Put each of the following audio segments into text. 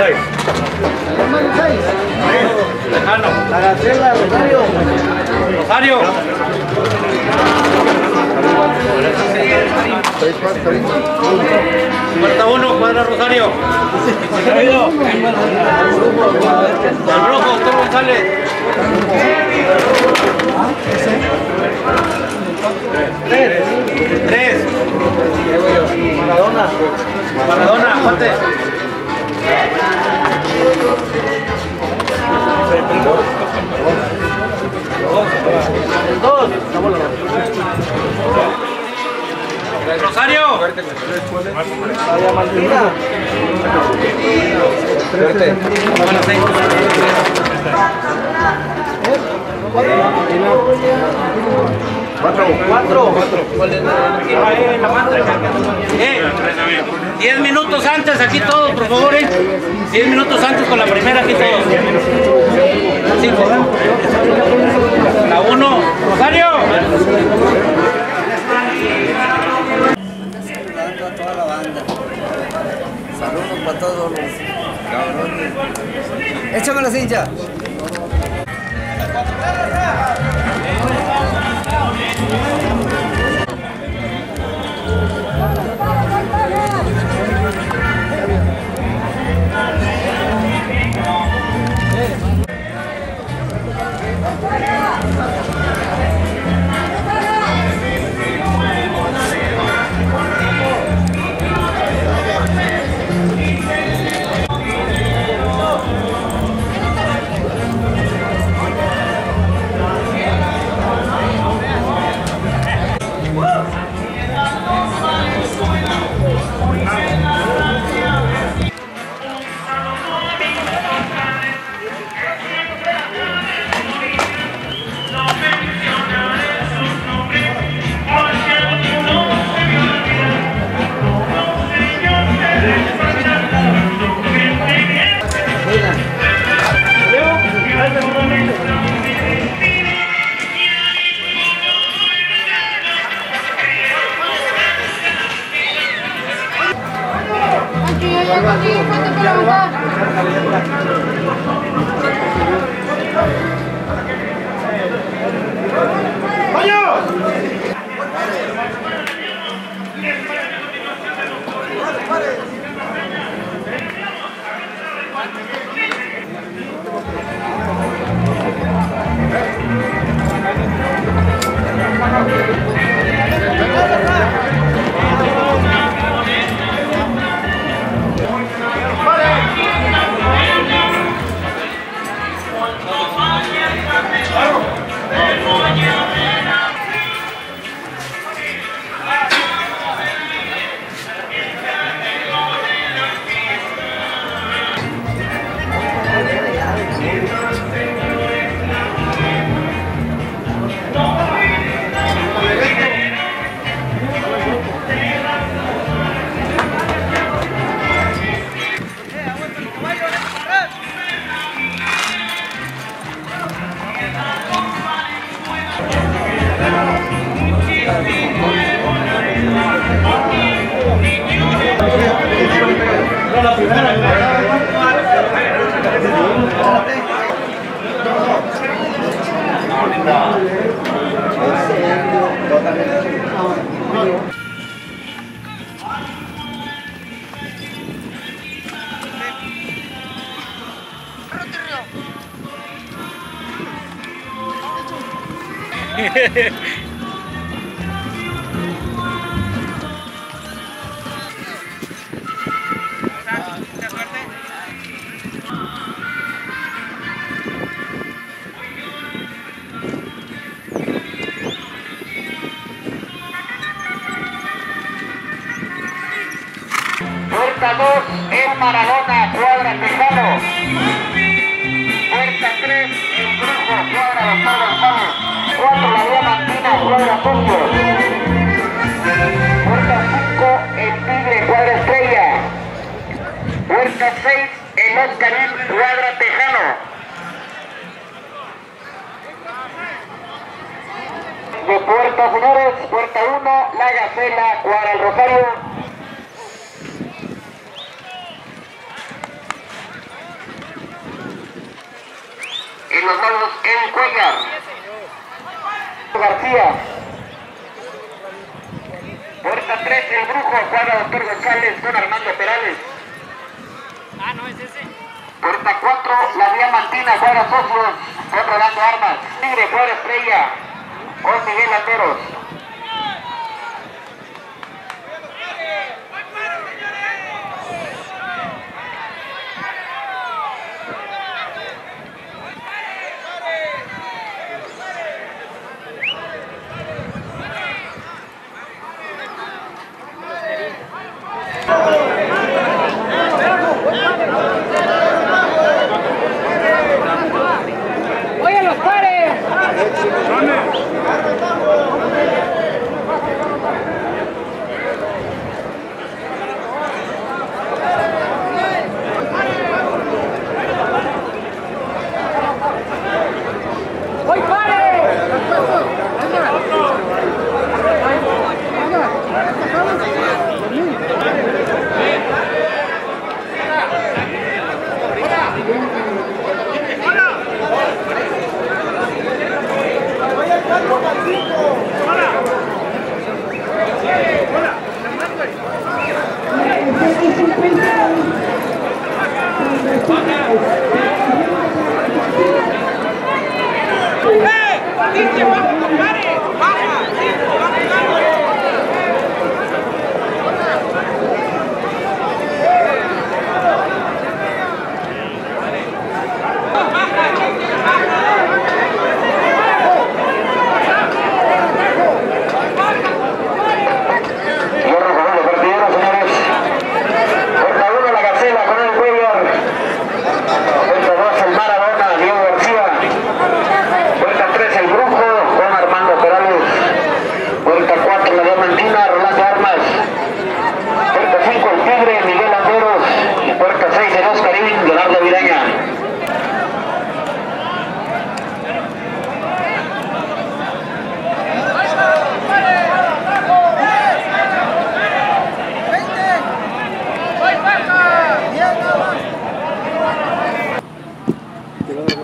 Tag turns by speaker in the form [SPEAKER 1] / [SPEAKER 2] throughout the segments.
[SPEAKER 1] una, una. Seis. Seis. Hermano, seis.
[SPEAKER 2] Lejano.
[SPEAKER 1] La Gacela, Rosario.
[SPEAKER 2] Rosario. Puerta 1, cuadra Rosario. El rojo, Oscar González.
[SPEAKER 1] Tres.
[SPEAKER 2] Tres.
[SPEAKER 1] Maradona.
[SPEAKER 2] Maradona. Rosario.
[SPEAKER 1] María Martina. Cuatro. Cuatro.
[SPEAKER 2] Eh, diez minutos antes, aquí todos, por favor, eh. Diez minutos antes con la primera, aquí todos. Cinco. La uno, Rosario.
[SPEAKER 3] Saludando a toda la banda. Saludos para todos los cabrones. Échame la cincha.
[SPEAKER 4] Aquí,
[SPEAKER 5] Puerta Maradona, cuadra Tejano. Puerta 3 en Brujo, cuadra Doctor González. 4 la Vía Martina, cuadra Punto. Puerta 5 en Tigre, cuadra Estrella. Puerta 6 en Oscarín, cuadra Tejano. De puerta, señores, puerta 1, La Gacela, cuadra el Rosario. En los lados el Cuellar. García. Puerta 3, el Brujo, cuadra Doctor González con Armando Perales.
[SPEAKER 2] Ah, no es ese.
[SPEAKER 5] Puerta 4, la Diamantina, cuadra Socios, con Rolando Armas. Tigre, cuadra Estrella, con Miguel Landeros.
[SPEAKER 6] Tem que ter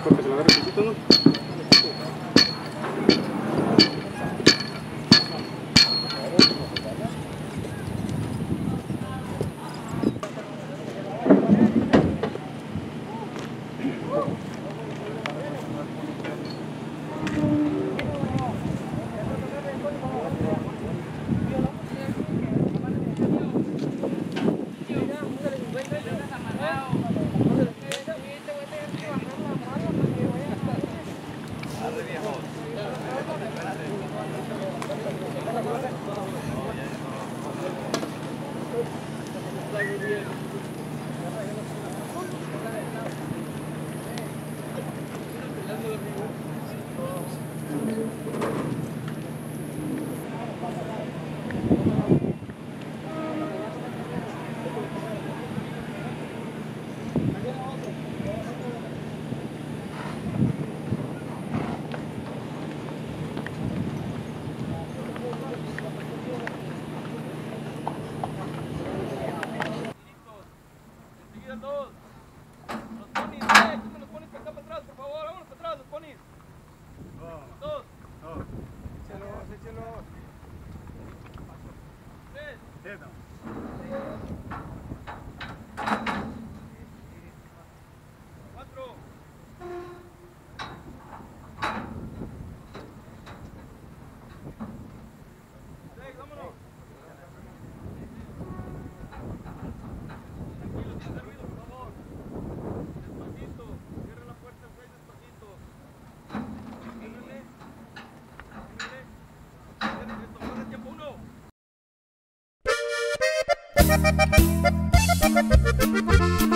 [SPEAKER 6] profesional de requisitos, ¿no? Thank you.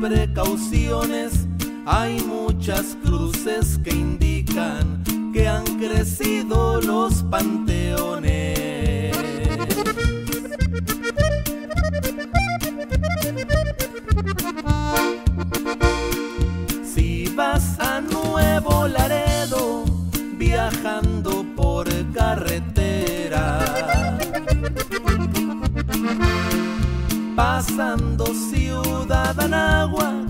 [SPEAKER 6] Precauciones. Hay muchas cruces que indican que han crecido los panteones. Pasando Ciudad Anáhuac,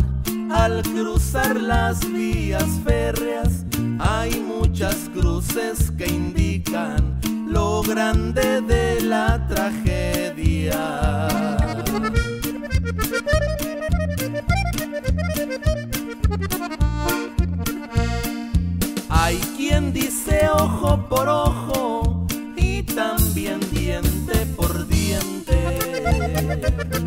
[SPEAKER 6] al cruzar las vías férreas, hay muchas cruces que indican lo grande de la tragedia. Hay quien dice ojo por ojo y también diente por diente.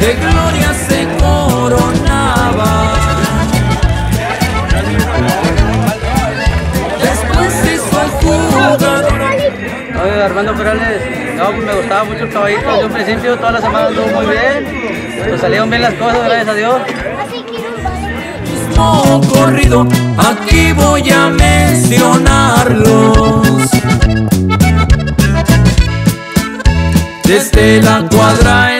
[SPEAKER 7] De gloria se coronaba. Después hizo el jugador
[SPEAKER 1] Oye, Armando Perales, no, pues me gustaba mucho el caballito. Desde un principio, toda la semana anduvo muy bien. Pues salieron bien las cosas, gracias a Dios.
[SPEAKER 7] mismo corrido, aquí voy a mencionarlos. Desde la cuadra